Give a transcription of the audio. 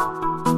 you